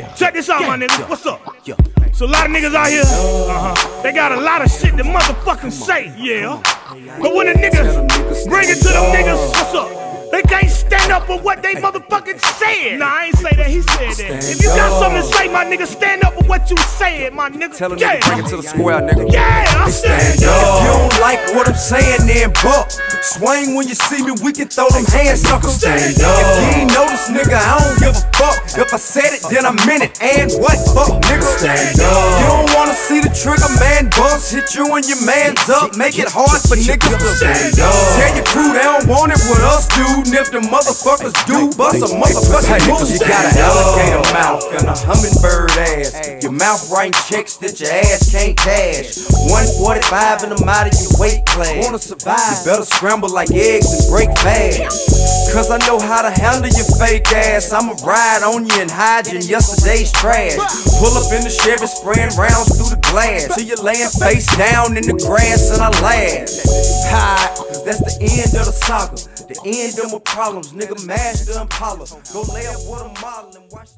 Yeah, check this out, my niggas. What's up? So a lot of niggas out here, uh-huh. They got a lot of shit to motherfucking say, yeah. But when the niggas bring it to them niggas, what's up? They can't stand up for what they motherfucking said. Nah, I ain't say that. He said that. If you got something to say, my nigga, stand up for what you said, my nigga. Tell yeah. nigga bring it to the square, nigga. Yeah, I'm stand If you don't like what I'm saying, then buck. Swing when you see me, we can throw them hands, suckers. Stand up. If you ain't noticed, nigga, I don't give a fuck. If I said it, then I meant it. And what? Fuck, nigga. Stand You don't wanna see the trigger man bust. Hit you and your mans up. Make it hard for niggas to Stand up. Tell your crew they don't want it with us, dude. And if the motherfuckers do, bust a motherfucking move. You got an alligator mouth and a hummingbird ass. Your mouth writing checks that your ass can't cash. 145 and I'm out of your weight class. Wanna survive? You better scramble like eggs and break fast. Cause I know how to handle your fake ass. I'ma ride on you and hide you in yesterday's trash. Pull up in the Chevy, spraying rounds through the glass. Till you're laying face down in the grass and I laugh. High, cause that's the end of the saga. The end of my problems, nigga. Master Impala. Go lay up with a model and watch.